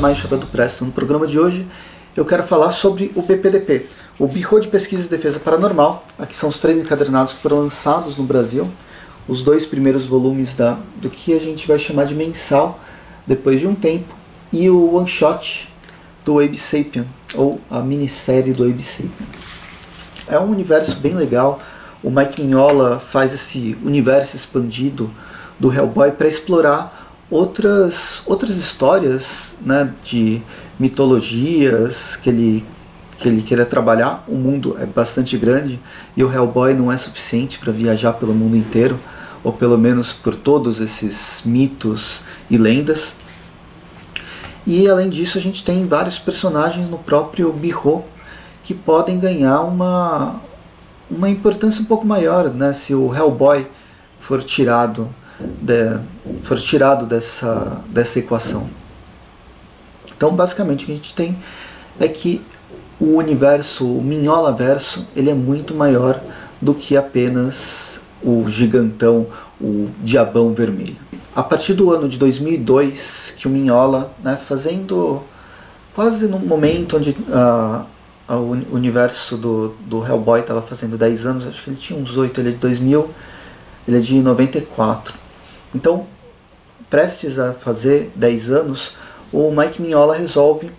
mais Chapéu do Presto. No programa de hoje eu quero falar sobre o BPDP, o Bureau de Pesquisa e Defesa Paranormal. Aqui são os três encadernados que foram lançados no Brasil, os dois primeiros volumes da, do que a gente vai chamar de mensal, depois de um tempo, e o one shot do Abe Sapien, ou a minissérie do Abe Sapien. É um universo bem legal. O Mike Mignola faz esse universo expandido do Hellboy para explorar outras, outras histórias né, de mitologias que ele, que ele queria trabalhar. O mundo é bastante grande e o Hellboy não é suficiente para viajar pelo mundo inteiro, ou pelo menos por todos esses mitos e lendas. E além disso, a gente tem vários personagens no próprio Birro que podem ganhar uma, uma importância um pouco maior né, se o Hellboy for tirado de, for tirado dessa, dessa equação. Então, basicamente, o que a gente tem é que o universo, o Minhola Verso, ele é muito maior do que apenas o gigantão, o diabão vermelho. A partir do ano de 2002, que o Minhola, né, fazendo quase no momento onde uh, o universo do, do Hellboy estava fazendo 10 anos, acho que ele tinha uns 8, ele é de 2000, ele é de 94. Então, prestes a fazer 10 anos, o Mike Mignola resolve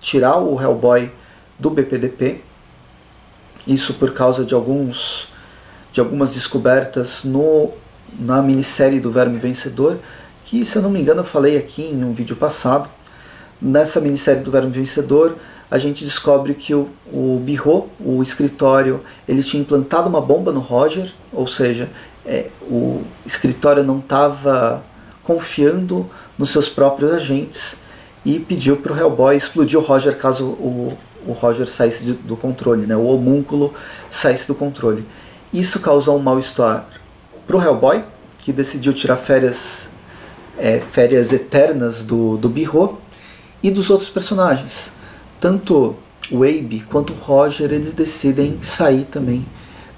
tirar o Hellboy do BPDP. Isso por causa de alguns de algumas descobertas no na minissérie do Verme Vencedor, que se eu não me engano eu falei aqui em um vídeo passado. Nessa minissérie do Verme Vencedor, a gente descobre que o, o Birro, o escritório, ele tinha implantado uma bomba no Roger, ou seja, é, o escritório não estava confiando nos seus próprios agentes e pediu para o Hellboy explodir o Roger caso o, o Roger saísse de, do controle, né? o homúnculo saísse do controle. Isso causou um mal-estar para o Hellboy, que decidiu tirar férias, é, férias eternas do, do Birro e dos outros personagens. Tanto o Abe quanto o Roger eles decidem sair também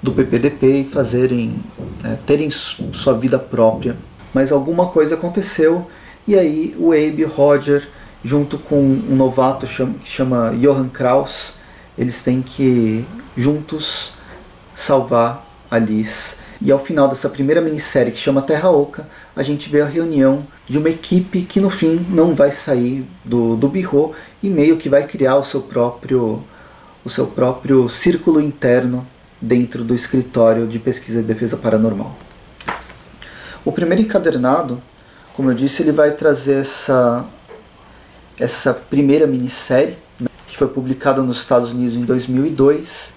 do PPDP e fazerem, né, terem sua vida própria. Mas alguma coisa aconteceu e aí o Abe Roger, junto com um novato que chama Johan Kraus, eles têm que juntos salvar a Liz. E ao final dessa primeira minissérie que chama Terra Oca, a gente vê a reunião de uma equipe que no fim não vai sair do, do birro e meio que vai criar o seu próprio o seu próprio círculo interno dentro do escritório de pesquisa e defesa paranormal. O primeiro encadernado, como eu disse, ele vai trazer essa, essa primeira minissérie, né, que foi publicada nos Estados Unidos em 2002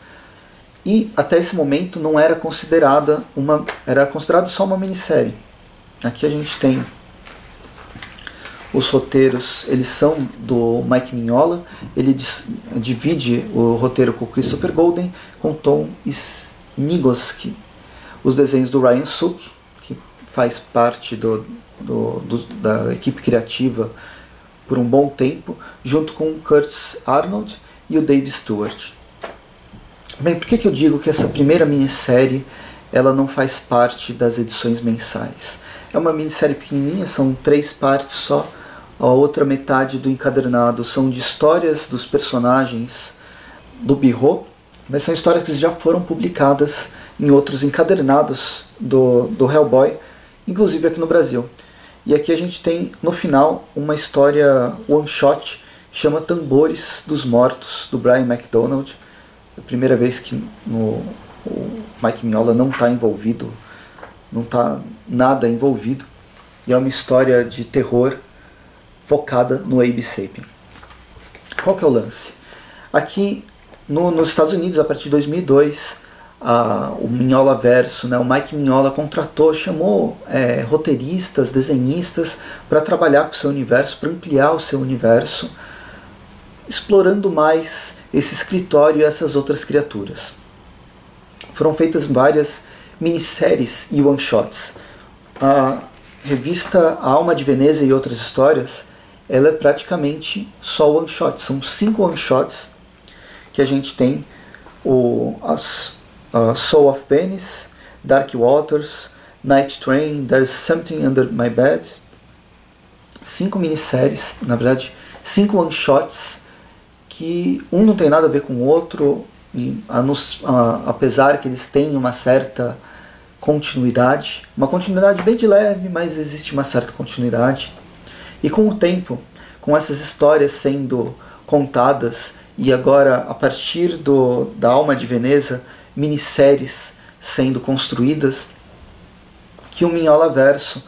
e até esse momento não era considerada uma era considerada só uma minissérie. Aqui a gente tem os roteiros, eles são do Mike Mignola, ele divide o roteiro com Christopher Golden, com Tom Snigoski. Os desenhos do Ryan Suk, que faz parte do, do, do, da equipe criativa por um bom tempo, junto com Curtis Arnold e o Dave Stewart. Bem, por que, que eu digo que essa primeira minissérie ela não faz parte das edições mensais? É uma minissérie pequenininha, são três partes só, a outra metade do encadernado são de histórias dos personagens do Birro, mas são histórias que já foram publicadas em outros encadernados do, do Hellboy, inclusive aqui no Brasil. E aqui a gente tem no final uma história one shot que chama Tambores dos Mortos, do Brian McDonald. É a primeira vez que no, o Mike Mignola não está envolvido, não está nada envolvido. E é uma história de terror focada no Abe. Qual que é o lance? Aqui no, nos Estados Unidos, a partir de 2002, a, o Mignola Verso, né, o Mike Mignola contratou, chamou é, roteiristas, desenhistas para trabalhar com o seu universo, para ampliar o seu universo, explorando mais esse escritório e essas outras criaturas. Foram feitas várias minisséries e one-shots. A revista A Alma de Veneza e Outras Histórias ela é praticamente só one shot. São cinco one shots que a gente tem: o as, uh, Soul of Venice, Dark Waters, Night Train, There's Something Under My Bed. Cinco minisséries, na verdade, cinco one-shots que um não tem nada a ver com o outro, e a, a, apesar que eles têm uma certa continuidade, uma continuidade bem de leve, mas existe uma certa continuidade. E com o tempo, com essas histórias sendo contadas e agora a partir do, da Alma de Veneza, minisséries sendo construídas, que o Minhola Verso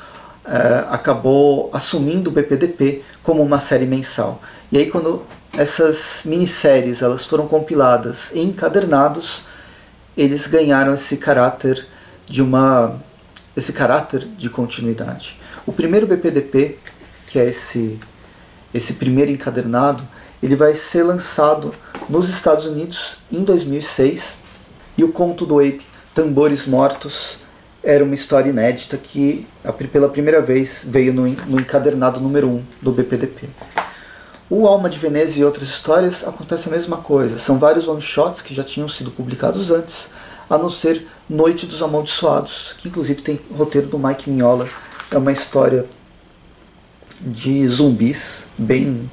é, acabou assumindo o BPDP como uma série mensal. E aí quando essas minisséries elas foram compiladas em encadernados, eles ganharam esse caráter de uma esse caráter de continuidade. O primeiro BPDP, que é esse esse primeiro encadernado, ele vai ser lançado nos Estados Unidos em 2006 e o conto do Ape, Tambores Mortos, era uma história inédita que pela primeira vez veio no, no encadernado número 1 do BPDP. O Alma de Veneza e outras histórias acontece a mesma coisa. São vários one-shots que já tinham sido publicados antes, a não ser Noite dos Amaldiçoados, que inclusive tem roteiro do Mike Mignola. É uma história de zumbis bem,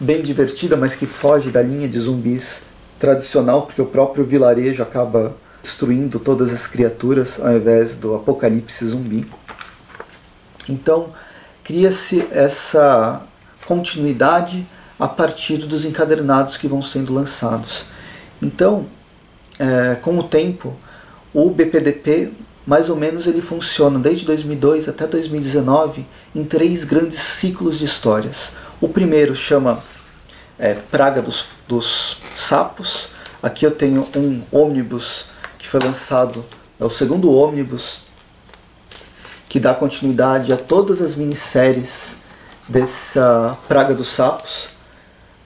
bem divertida, mas que foge da linha de zumbis tradicional, porque o próprio vilarejo acaba destruindo todas as criaturas ao invés do apocalipse zumbi. Então, cria-se essa continuidade a partir dos encadernados que vão sendo lançados. Então, é, com o tempo, o BPDP mais ou menos ele funciona desde 2002 até 2019 em três grandes ciclos de histórias. O primeiro chama é, Praga dos, dos Sapos. Aqui eu tenho um ônibus que foi lançado, é o segundo ônibus que dá continuidade a todas as minisséries dessa Praga dos Sapos.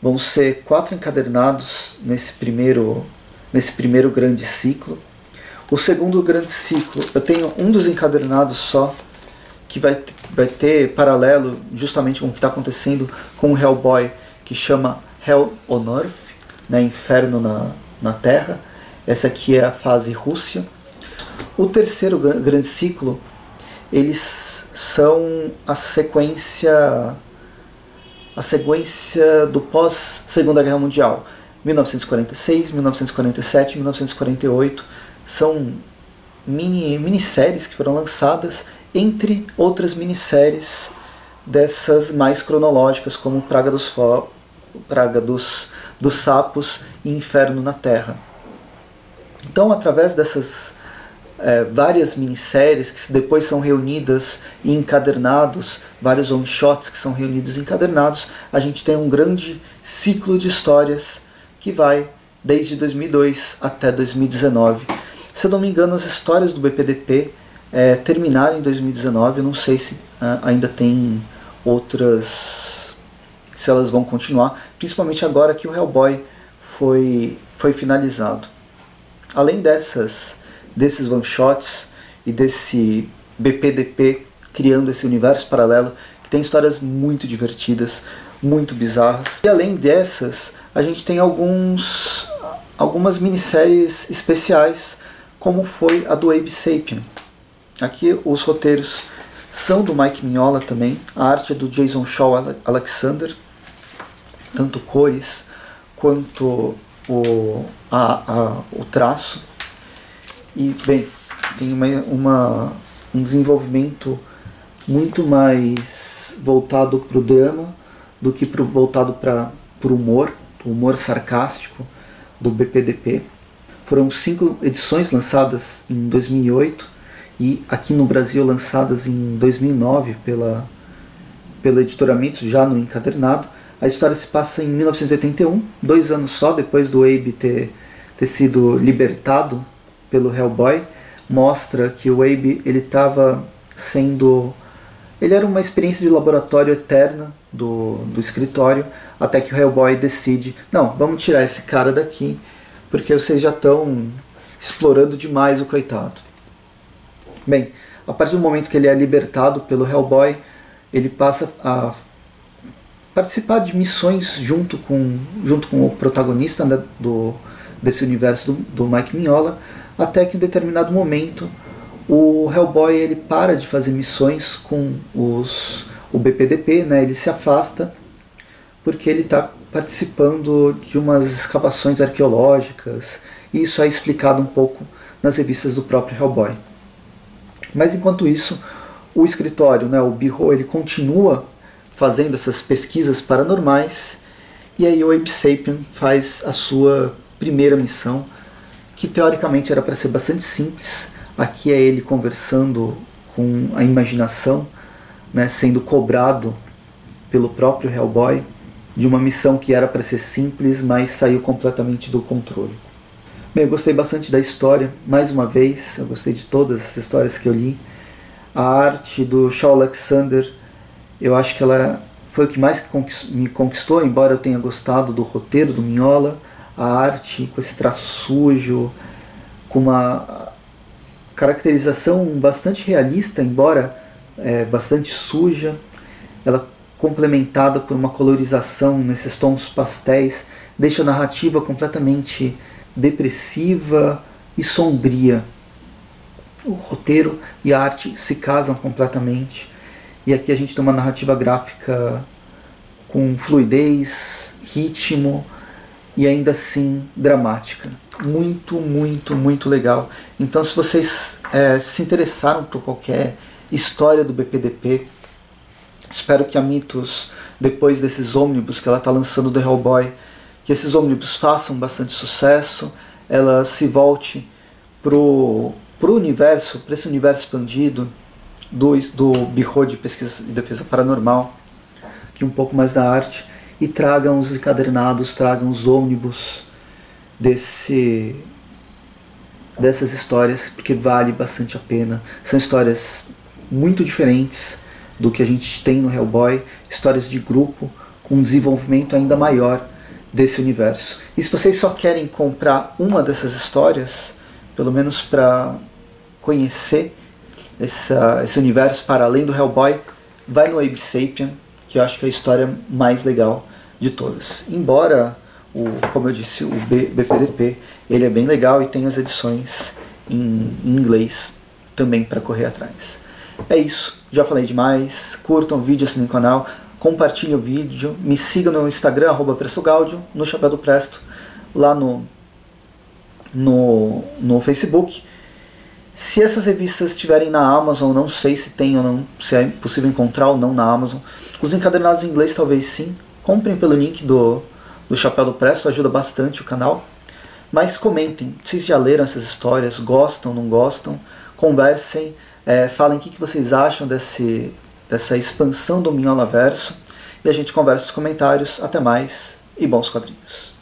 Vão ser quatro encadernados nesse primeiro, nesse primeiro grande ciclo. O segundo grande ciclo, eu tenho um dos encadernados só, que vai, vai ter paralelo justamente com o que está acontecendo com o Hellboy, que chama Hell on Earth, né, Inferno na, na Terra. Essa aqui é a fase Rússia. O terceiro grande ciclo, eles são a sequência a sequência do pós Segunda Guerra Mundial. 1946, 1947, 1948 são mini minisséries que foram lançadas entre outras minisséries dessas mais cronológicas como Praga dos Fo Praga dos, dos Sapos e Inferno na Terra. Então, através dessas é, várias minisséries que depois são reunidas e encadernados, vários one-shots que são reunidos e encadernados, a gente tem um grande ciclo de histórias que vai desde 2002 até 2019. Se eu não me engano, as histórias do BPDP é, terminaram em 2019, eu não sei se uh, ainda tem outras, se elas vão continuar, principalmente agora que o Hellboy foi, foi finalizado. Além dessas desses one-shots e desse BPDP criando esse universo paralelo que tem histórias muito divertidas, muito bizarras. E além dessas, a gente tem alguns algumas minisséries especiais, como foi a do Abe Sapien. Aqui os roteiros são do Mike Mignola também, a arte é do Jason Shaw Alexander, tanto cores quanto o, a, a, o traço. E, bem, tem uma, uma um desenvolvimento muito mais voltado para o drama do que pro, voltado para o humor, o humor sarcástico do BPDP. Foram cinco edições lançadas em 2008 e aqui no Brasil lançadas em 2009 pela, pelo editoramento, já no encadernado. A história se passa em 1981, dois anos só depois do Abe ter, ter sido libertado pelo Hellboy mostra que o Abe estava sendo ele era uma experiência de laboratório eterna do, do escritório até que o Hellboy decide não vamos tirar esse cara daqui porque vocês já estão explorando demais o coitado bem a partir do momento que ele é libertado pelo Hellboy ele passa a participar de missões junto com junto com o protagonista né, do desse universo do, do Mike Mignola até que em determinado momento o Hellboy ele para de fazer missões com os, o BPDP, né? ele se afasta porque ele está participando de umas escavações arqueológicas, e isso é explicado um pouco nas revistas do próprio Hellboy. Mas enquanto isso, o escritório, né, o Birro, ele continua fazendo essas pesquisas paranormais, e aí o Abe Sapien faz a sua primeira missão, que teoricamente era para ser bastante simples. Aqui é ele conversando com a imaginação, né, sendo cobrado pelo próprio Hellboy de uma missão que era para ser simples, mas saiu completamente do controle. Bem, eu gostei bastante da história, mais uma vez, eu gostei de todas as histórias que eu li. A arte do Shaw Alexander, eu acho que ela foi o que mais me conquistou, embora eu tenha gostado do roteiro do Minhola, a arte com esse traço sujo, com uma caracterização bastante realista, embora é, bastante suja, ela complementada por uma colorização nesses tons pastéis, deixa a narrativa completamente depressiva e sombria. O roteiro e a arte se casam completamente. E aqui a gente tem uma narrativa gráfica com fluidez, ritmo e ainda assim dramática. Muito, muito, muito legal. Então, se vocês é, se interessaram por qualquer história do BPDP, espero que a Mitos, depois desses ônibus que ela está lançando do Hellboy, que esses ônibus façam bastante sucesso, ela se volte pro, pro universo, para esse universo expandido do, do Bureau de Pesquisa e Defesa Paranormal, que um pouco mais da arte, e tragam os encadernados, tragam os ônibus desse dessas histórias, porque vale bastante a pena. São histórias muito diferentes do que a gente tem no Hellboy, histórias de grupo com um desenvolvimento ainda maior desse universo. E se vocês só querem comprar uma dessas histórias, pelo menos para conhecer essa, esse universo para além do Hellboy, vai no Abe Sapien, que eu acho que é a história mais legal de todas. Embora, o, como eu disse, o B, BPDP, ele é bem legal e tem as edições em, em inglês também para correr atrás. É isso, já falei demais, curtam o vídeo, assinem o canal, compartilhe o vídeo, me siga no Instagram, arroba no Chapéu do Presto, lá no, no, no Facebook. Se essas revistas estiverem na Amazon, não sei se tem ou não, se é possível encontrar ou não na Amazon. Os encadernados em inglês talvez sim. Comprem pelo link do, do Chapéu do Presto, ajuda bastante o canal. Mas comentem, vocês já leram essas histórias, gostam, não gostam, conversem, é, falem o que, que vocês acham desse, dessa expansão do Minhola Verso. E a gente conversa nos comentários. Até mais e bons quadrinhos.